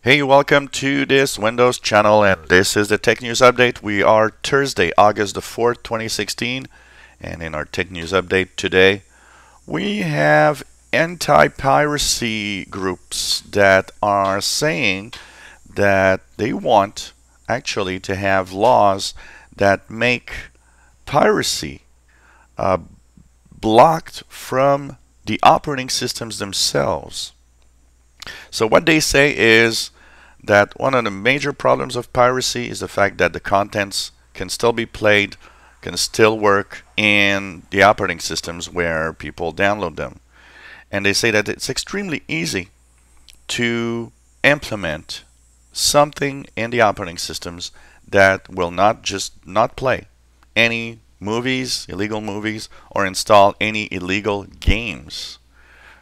Hey, welcome to this Windows channel, and this is the Tech News Update. We are Thursday, August the 4th, 2016, and in our Tech News Update today, we have anti-piracy groups that are saying that they want actually to have laws that make piracy uh, blocked from the operating systems themselves. So what they say is that one of the major problems of piracy is the fact that the contents can still be played, can still work in the operating systems where people download them. And they say that it's extremely easy to implement something in the operating systems that will not just not play any movies, illegal movies, or install any illegal games.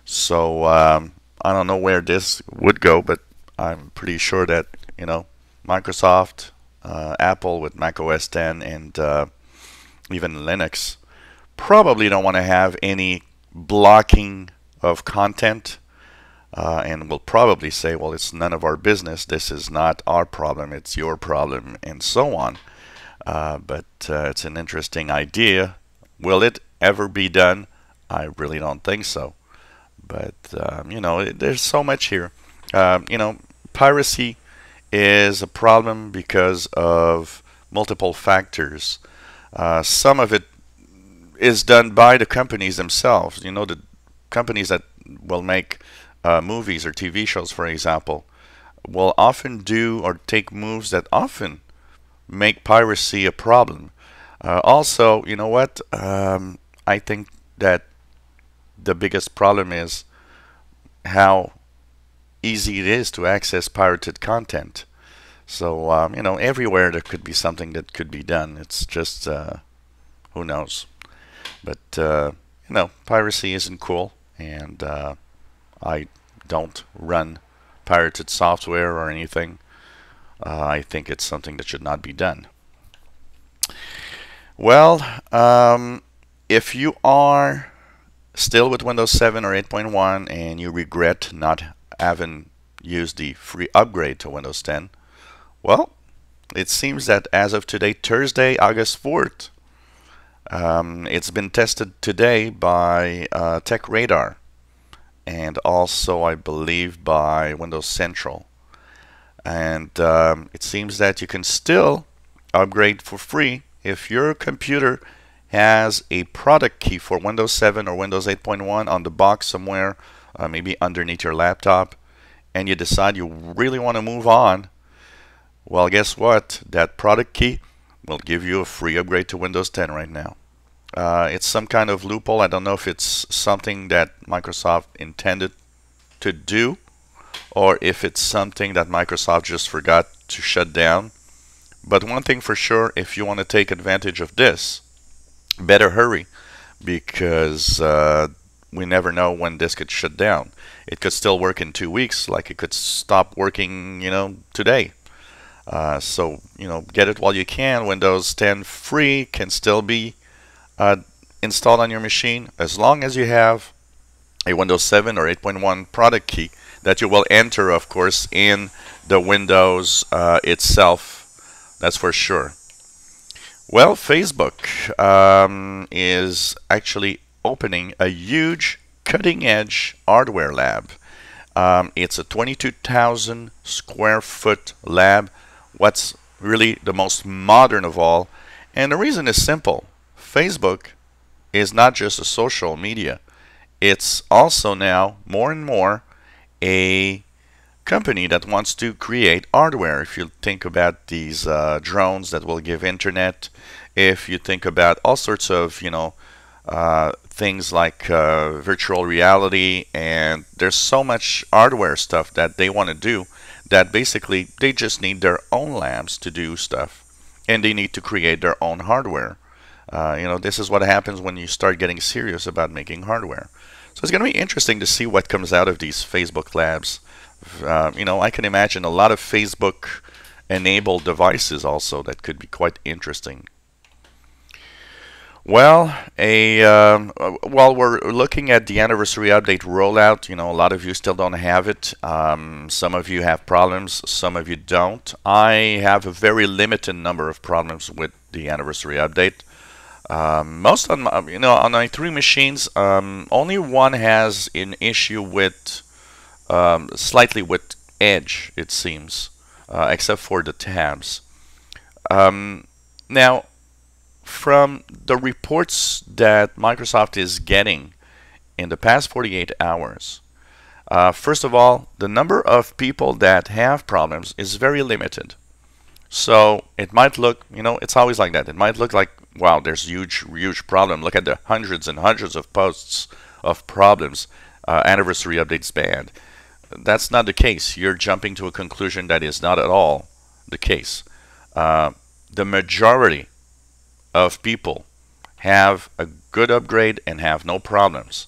So um, I don't know where this would go, but I'm pretty sure that you know Microsoft, uh, Apple with Mac OS 10, and uh, even Linux probably don't want to have any blocking of content. Uh, and will probably say, well, it's none of our business. This is not our problem. It's your problem, and so on. Uh, but uh, it's an interesting idea. Will it ever be done? I really don't think so. But um, you know, it, there's so much here. Um, you know, piracy is a problem because of multiple factors. Uh, some of it is done by the companies themselves. You know, the companies that will make uh, movies or TV shows, for example, will often do or take moves that often make piracy a problem. Uh, also, you know what? Um, I think that the biggest problem is how easy it is to access pirated content. So, um, you know, everywhere there could be something that could be done. It's just, uh, who knows. But, uh, you know, piracy isn't cool, and uh, I don't run pirated software or anything. Uh, I think it's something that should not be done. Well, um, if you are still with Windows 7 or 8.1 and you regret not having used the free upgrade to Windows 10, well, it seems that as of today, Thursday, August 4th, um, it's been tested today by uh, TechRadar and also, I believe, by Windows Central. And um, it seems that you can still upgrade for free if your computer has a product key for Windows 7 or Windows 8.1 on the box somewhere, uh, maybe underneath your laptop, and you decide you really want to move on, well, guess what? That product key will give you a free upgrade to Windows 10 right now. Uh, it's some kind of loophole. I don't know if it's something that Microsoft intended to do or if it's something that Microsoft just forgot to shut down. But one thing for sure, if you want to take advantage of this, better hurry because uh, we never know when this could shut down. It could still work in two weeks, like it could stop working, you know, today. Uh, so, you know, get it while you can. Windows 10 free can still be uh, installed on your machine as long as you have a Windows 7 or 8.1 product key that you will enter, of course, in the Windows uh, itself. That's for sure. Well, Facebook um, is actually opening a huge cutting edge hardware lab. Um, it's a 22,000 square foot lab. What's really the most modern of all. And the reason is simple Facebook is not just a social media, it's also now more and more a company that wants to create hardware. If you think about these uh, drones that will give internet, if you think about all sorts of, you know, uh, things like uh, virtual reality, and there's so much hardware stuff that they want to do that basically they just need their own labs to do stuff, and they need to create their own hardware. Uh, you know, this is what happens when you start getting serious about making hardware. So it's going to be interesting to see what comes out of these Facebook labs. Uh, you know, I can imagine a lot of Facebook enabled devices also that could be quite interesting. Well, a um, while we're looking at the anniversary update rollout, you know, a lot of you still don't have it. Um, some of you have problems, some of you don't. I have a very limited number of problems with the anniversary update. Um, most on my, you know on my three machines, um, only one has an issue with um, slightly with Edge, it seems, uh, except for the tabs. Um, now from the reports that Microsoft is getting in the past 48 hours, uh, first of all, the number of people that have problems is very limited. So it might look, you know, it's always like that. It might look like, wow, there's huge, huge problem. Look at the hundreds and hundreds of posts of problems. Uh, anniversary updates banned. That's not the case. You're jumping to a conclusion that is not at all the case. Uh, the majority of people have a good upgrade and have no problems.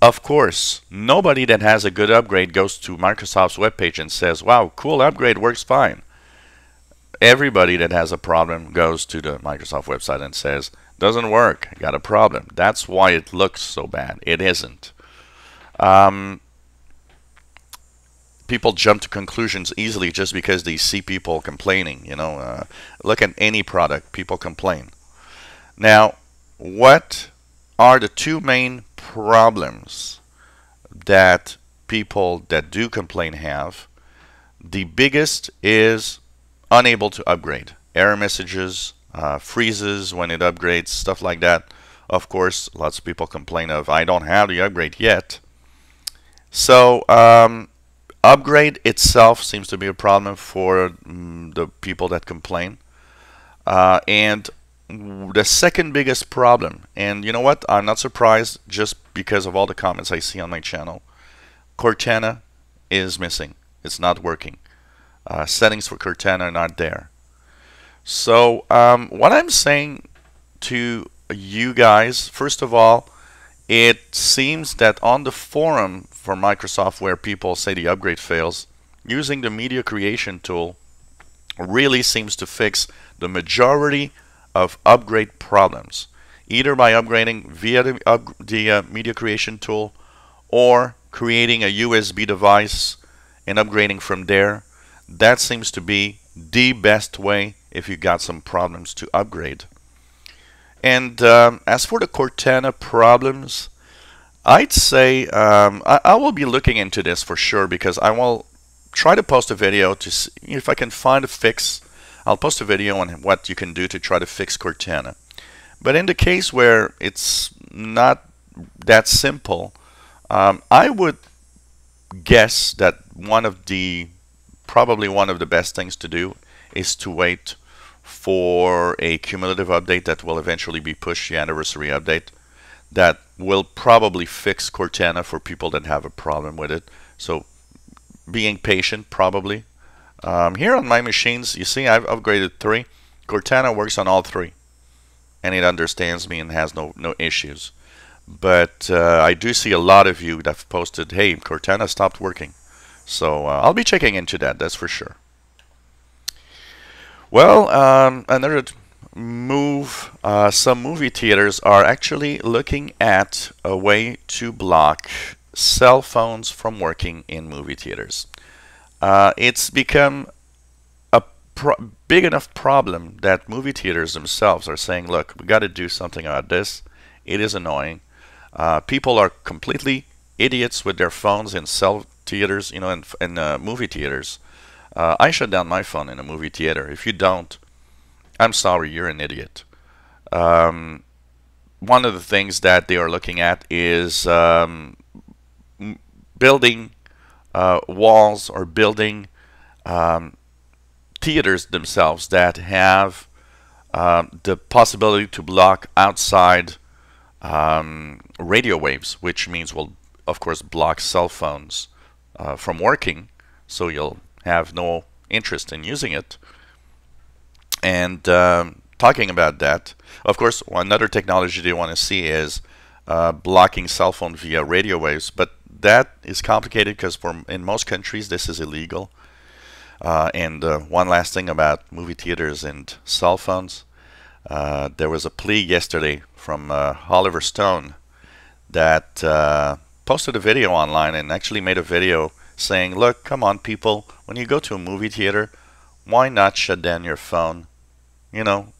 Of course, nobody that has a good upgrade goes to Microsoft's webpage and says, wow, cool upgrade works fine. Everybody that has a problem goes to the Microsoft website and says, doesn't work, got a problem. That's why it looks so bad. It isn't. Um, people jump to conclusions easily just because they see people complaining. You know, uh, look at any product, people complain. Now, what are the two main problems that people that do complain have? The biggest is unable to upgrade. Error messages, uh, freezes when it upgrades, stuff like that. Of course, lots of people complain of, I don't have the upgrade yet. So, um, upgrade itself seems to be a problem for mm, the people that complain. Uh, and the second biggest problem, and you know what? I'm not surprised just because of all the comments I see on my channel. Cortana is missing. It's not working. Uh, settings for Cortana are not there. So um, what I'm saying to you guys, first of all, it seems that on the forum for Microsoft where people say the upgrade fails, using the media creation tool really seems to fix the majority of upgrade problems, either by upgrading via the, the uh, media creation tool or creating a USB device and upgrading from there. That seems to be the best way if you got some problems to upgrade. And um, as for the Cortana problems, I'd say um, I, I, will be looking into this for sure because I will try to post a video to see if I can find a fix. I'll post a video on what you can do to try to fix Cortana. But in the case where it's not that simple, um, I would guess that one of the probably one of the best things to do is to wait for a cumulative update that will eventually be pushed, the anniversary update, that will probably fix Cortana for people that have a problem with it. So being patient, probably. Um, here on my machines, you see I've upgraded three. Cortana works on all three. And it understands me and has no, no issues. But uh, I do see a lot of you that have posted, hey, Cortana stopped working. So uh, I'll be checking into that, that's for sure. Well, um, another move, uh, some movie theaters are actually looking at a way to block cell phones from working in movie theaters. Uh, it's become a big enough problem that movie theaters themselves are saying, look, we got to do something about this. It is annoying. Uh, people are completely idiots with their phones in cell theaters, you know, in, in uh, movie theaters. Uh, I shut down my phone in a movie theater. If you don't, I'm sorry, you're an idiot. Um, one of the things that they are looking at is um, building uh, walls or building um, theaters themselves that have uh, the possibility to block outside um, radio waves, which means will, of course, block cell phones uh, from working. So you'll have no interest in using it. And um, talking about that, of course, another technology they want to see is uh, blocking cell phone via radio waves, but that is complicated because for in most countries this is illegal. Uh, and uh, one last thing about movie theaters and cell phones. Uh, there was a plea yesterday from uh, Oliver Stone that uh, posted a video online and actually made a video saying, look, come on people, when you go to a movie theater, why not shut down your phone? You know,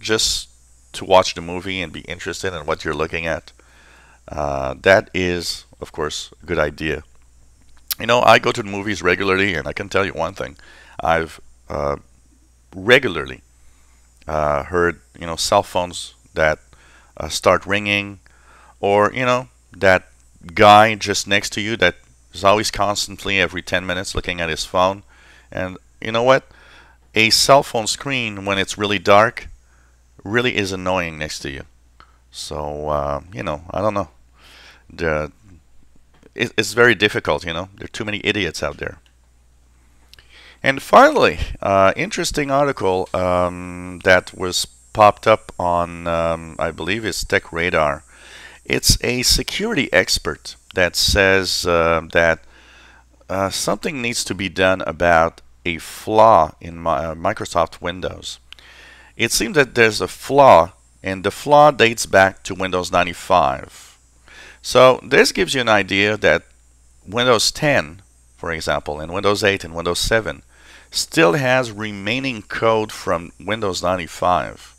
just to watch the movie and be interested in what you're looking at. Uh, that is, of course, a good idea. You know, I go to the movies regularly, and I can tell you one thing. I've uh, regularly uh, heard, you know, cell phones that uh, start ringing, or, you know, that guy just next to you that is always constantly every 10 minutes looking at his phone. And you know what? A cell phone screen, when it's really dark, really is annoying next to you. So, uh, you know, I don't know. The, it, it's very difficult, you know. There are too many idiots out there. And finally, uh, interesting article um, that was popped up on, um, I believe it's Tech Radar. It's a security expert that says uh, that uh, something needs to be done about a flaw in my, uh, Microsoft Windows. It seems that there's a flaw, and the flaw dates back to Windows 95. So this gives you an idea that Windows 10, for example, and Windows 8 and Windows 7 still has remaining code from Windows 95.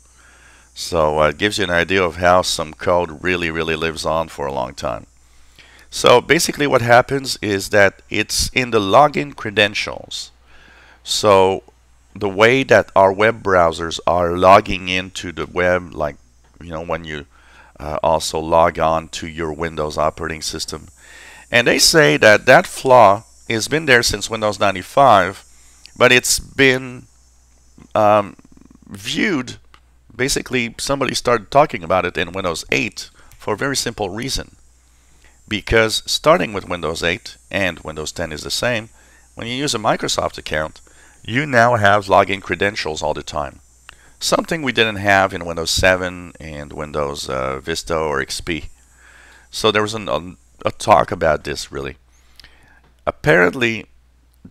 So uh, it gives you an idea of how some code really, really lives on for a long time. So basically what happens is that it's in the login credentials. So the way that our web browsers are logging into the web, like you know when you uh, also log on to your Windows operating system. And they say that that flaw has been there since Windows 95, but it's been um, viewed, basically somebody started talking about it in Windows 8 for a very simple reason. Because starting with Windows 8 and Windows 10 is the same, when you use a Microsoft account, you now have login credentials all the time. Something we didn't have in Windows 7 and Windows uh, Vista or XP. So there was an, a, a talk about this really. Apparently,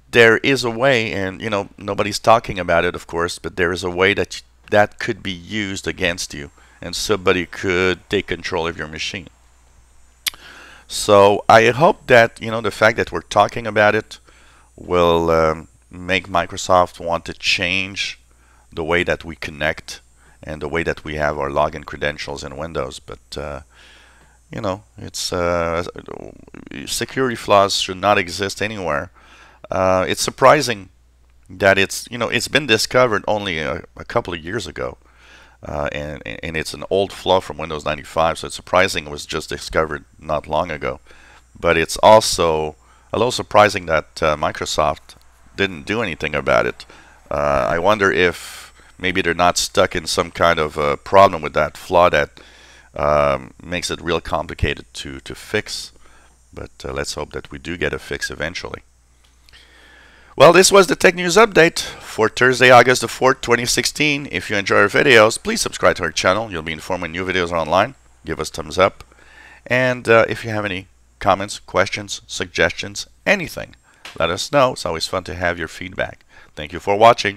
there is a way, and you know nobody's talking about it, of course, but there is a way that that could be used against you, and somebody could take control of your machine. So I hope that you know the fact that we're talking about it will um, make Microsoft want to change the way that we connect and the way that we have our login credentials in Windows. But uh, you know, it's uh, security flaws should not exist anywhere. Uh, it's surprising that it's you know it's been discovered only a, a couple of years ago, uh, and and it's an old flaw from Windows 95. So it's surprising it was just discovered not long ago. But it's also a little surprising that uh, Microsoft didn't do anything about it. Uh, I wonder if maybe they're not stuck in some kind of uh, problem with that flaw that um, makes it real complicated to, to fix. But uh, let's hope that we do get a fix eventually. Well, this was the Tech News Update for Thursday, August the 4th, 2016. If you enjoy our videos, please subscribe to our channel. You'll be informed when new videos are online. Give us thumbs up. And uh, if you have any comments, questions, suggestions, anything, let us know. It's always fun to have your feedback. Thank you for watching.